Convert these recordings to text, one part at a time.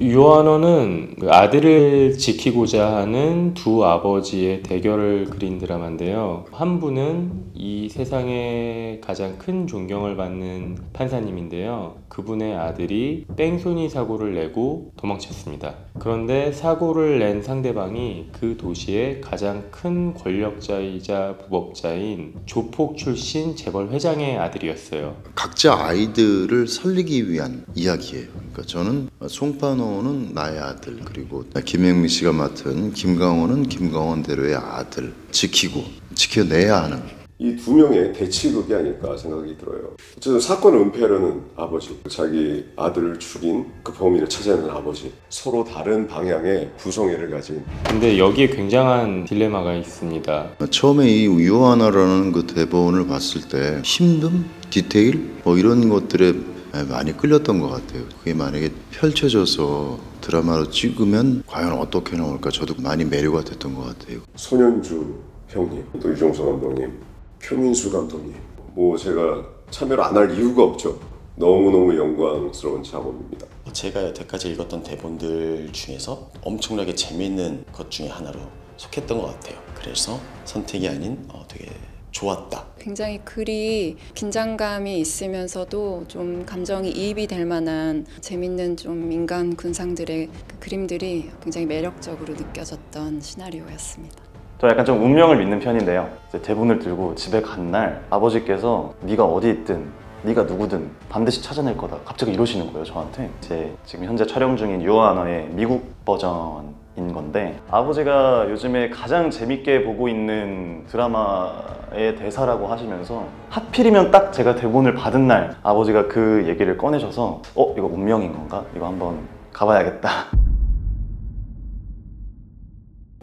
유한원은 그 아들을 지키고자 하는 두 아버지의 대결을 그린 드라마인데요. 한 분은 이 세상에 가장 큰 존경을 받는 판사님인데요. 그분의 아들이 뺑소니 사고를 내고 도망쳤습니다. 그런데 사고를 낸 상대방이 그 도시의 가장 큰 권력자이자 부법자인 조폭 출신 재벌 회장의 아들이었어요. 각자 아이들을 살리기 위한 이야기예요. 그러니까 저는 송판호는 나의 아들 그리고 김영미 씨가 맡은 김강원은 김강원대로의 아들 지키고 지켜내야 하는 이 두 명의 대치극이 아닐까 생각이 들어요. 어쨌든 사건을 은폐하려는 아버지, 자기 아들을 죽인 그 범인을 찾아내는 아버지, 서로 다른 방향의 구성애를 가진 근데 여기에 굉장한 딜레마가 있습니다. 처음에 이 유하나라는 그 대본을 봤을 때 힘듦, 디테일 뭐 이런 것들에 많이 끌렸던 것 같아요. 그게 만약에 펼쳐져서 드라마로 찍으면 과연 어떻게 나올까 저도 많이 매료가 됐던 것 같아요. 손현주 형님, 또 유종서 감독님, 표민수 감독님, 뭐 제가 참여를 안 할 이유가 없죠. 너무너무 영광스러운 작업입니다. 제가 여태까지 읽었던 대본들 중에서 엄청나게 재미있는 것 중에 하나로 속했던 것 같아요. 그래서 선택이 아닌 어, 되게 좋았다. 굉장히 글이 긴장감이 있으면서도 좀 감정이 이입이 될 만한 재밌는 좀 인간 군상들의 그 그림들이 굉장히 매력적으로 느껴졌던 시나리오였습니다. 저 약간 좀 운명을 믿는 편인데요. 이제 대본을 들고 집에 간 날 아버지께서 네가 어디 있든 네가 누구든 반드시 찾아낼 거다. 갑자기 이러시는 거예요 저한테. 제 지금 현재 촬영 중인 유어 아너의 미국 버전 인 건데 아버지가 요즘에 가장 재밌게 보고 있는 드라마의 대사라고 하시면서 하필이면 딱 제가 대본을 받은 날 아버지가 그 얘기를 꺼내셔서 어 이거 운명인 건가? 이거 한번 가봐야겠다.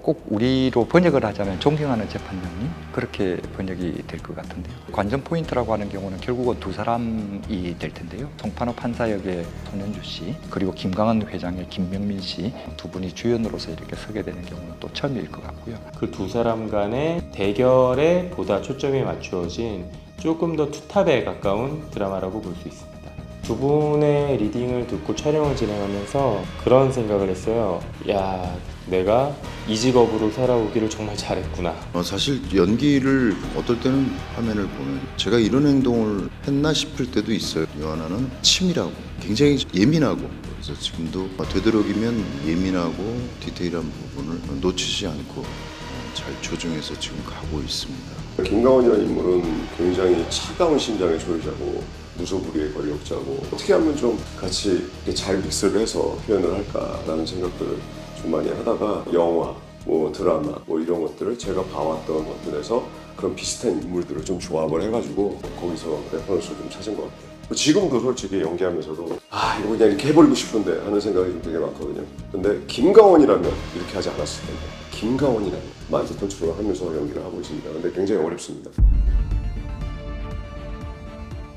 꼭 우리로 번역을 하자면 존경하는 재판장님 그렇게 번역이 될 것 같은데요. 관전 포인트라고 하는 경우는 결국은 두 사람이 될 텐데요. 송판호 판사 역의 손현주 씨 그리고 김강한 회장의 김명민 씨 두 분이 주연으로서 이렇게 서게 되는 경우는 또 처음일 것 같고요. 그 두 사람 간의 대결에 보다 초점이 맞추어진 조금 더 투탑에 가까운 드라마라고 볼 수 있습니다. 두 분의 리딩을 듣고 촬영을 진행하면서 그런 생각을 했어요. 야, 내가 이 직업으로 살아오기를 정말 잘했구나. 어, 사실 연기를 어떨 때는 화면을 보면 제가 이런 행동을 했나 싶을 때도 있어요. 요하나는 치밀하고 굉장히 예민하고 그래서 지금도 되도록이면 예민하고 디테일한 부분을 놓치지 않고 어, 잘 조정해서 지금 가고 있습니다. 김강원이라는 인물은 굉장히 차가운 심장의 소유자고 무소불위의 권력자고 어떻게 하면 좀 같이 이렇게 잘 mix를 해서 표현을 할까라는 생각들을 좀 많이 하다가 영화, 뭐 드라마, 뭐 이런 것들을 제가 봐왔던 것들에서 그런 비슷한 인물들을 좀 조합을 해가지고 거기서 reference를 좀 찾은 것 같아요. 지금도 솔직히 연기하면서도 아 이거 그냥 이렇게 해버리고 싶은데 하는 생각이 좀 되게 많거든요. 근데 김강원이라면 이렇게 하지 않았을 텐데 김강원이라면 만세톤처럼 하면서 연기를 하고 있습니다. 근데 굉장히 어렵습니다.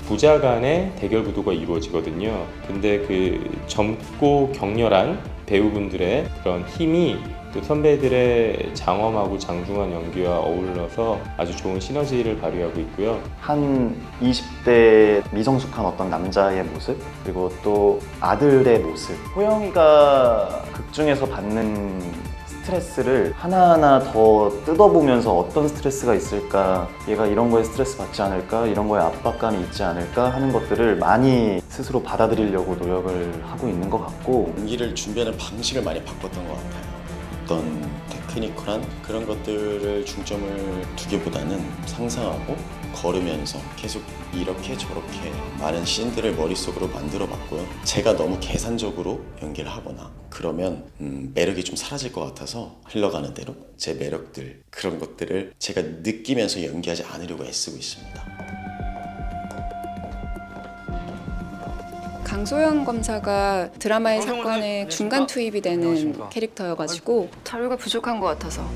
부자 간의 대결 구도가 이루어지거든요. 근데 그 젊고 격렬한 배우분들의 그런 힘이 또 선배들의 장엄하고 장중한 연기와 어울러서 아주 좋은 시너지를 발휘하고 있고요. 한 20대 미성숙한 어떤 남자의 모습 그리고 또 아들의 모습 호영이가 극중에서 받는 스트레스를 하나하나 더 뜯어보면서 어떤 스트레스가 있을까? 얘가 이런 거에 스트레스 받지 않을까? 이런 거에 압박감이 있지 않을까? 하는 것들을 많이 스스로 받아들이려고 노력을 하고 있는 것 같고. 연기를 준비하는 방식을 많이 바꿨던 것 같아요. 어떤 테크니컬한 그런 것들을 중점을 두기보다는 상상하고 걸으면서 계속 이렇게 저렇게 많은 씬들을 머릿속으로 만들어 봤고요. 제가 너무 계산적으로 연기를 하거나 그러면 음, 매력이 좀 사라질 것 같아서 흘러가는 대로 제 매력들 그런 것들을 제가 느끼면서 연기하지 않으려고 애쓰고 있습니다. 강소영 검사가 드라마의 사건에 중간 투입이 되는 캐릭터여가지고 자료가 부족한 것 같아서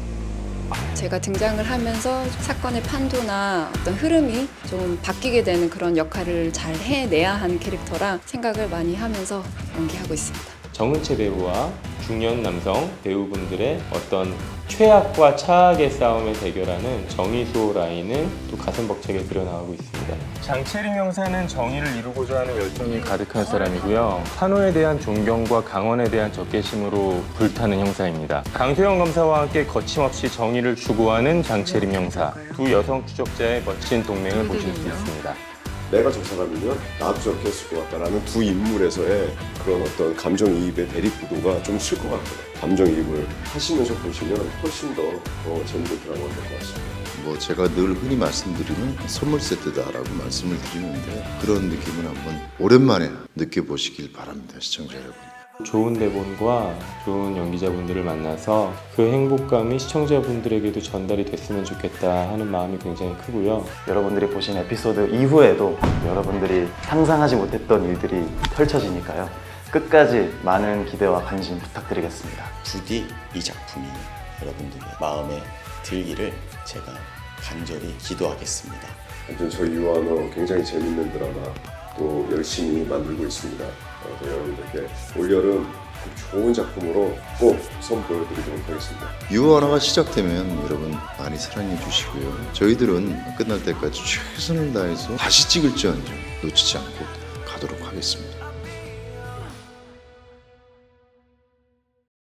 제가 등장을 하면서 사건의 판도나 어떤 흐름이 좀 바뀌게 되는 그런 역할을 잘 해내야 하는 캐릭터라 생각을 많이 하면서 연기하고 있습니다. 정은채 배우와 중년 남성 배우분들의 어떤 최악과 차악의 싸움에 대결하는 정의수호 라인은 또 가슴 벅차게 그려나가고 있습니다. 장채림 형사는 정의를 이루고자 하는 열정이 가득한 사람이고요. 판호에 대한 존경과 강원에 대한 적개심으로 불타는 형사입니다. 강소영 검사와 함께 거침없이 정의를 추구하는 장채림 형사. 두 여성 추적자의 멋진 동맹을 보실 수 있습니다. 내가 저 사람이면 나도 저렇게 했을 것 같다라는 두 인물에서의 그런 어떤 감정이입의 대립구도가 좀쓸것 같아요. 감정이입을 하시면서 보시면 훨씬 더 어, 재밌는 드라마가 될 것 같습니다. 뭐 제가 늘 흔히 말씀드리는 선물 세트다라고 말씀을 드리는데 그런 느낌을 한번 오랜만에 느껴보시길 바랍니다 시청자 여러분. 좋은 대본과 좋은 연기자분들을 만나서 그 행복감이 시청자분들에게도 전달이 됐으면 좋겠다 하는 마음이 굉장히 크고요. 여러분들이 보신 에피소드 이후에도 여러분들이 상상하지 못했던 일들이 펼쳐지니까요. 끝까지 많은 기대와 관심 부탁드리겠습니다. 부디 이 작품이 여러분들의 마음에 들기를 제가 간절히 기도하겠습니다. 아무튼 저희 유한어 굉장히 재밌는 드라마 또 열심히 만들고 있습니다. 어, 또 여러분들께 올여름 좋은 작품으로 꼭 선보여드리도록 하겠습니다. 유언화가 시작되면 여러분 많이 사랑해 주시고요. 저희들은 끝날 때까지 최선을 다해서 다시 찍을지언정 놓치지 않고 가도록 하겠습니다.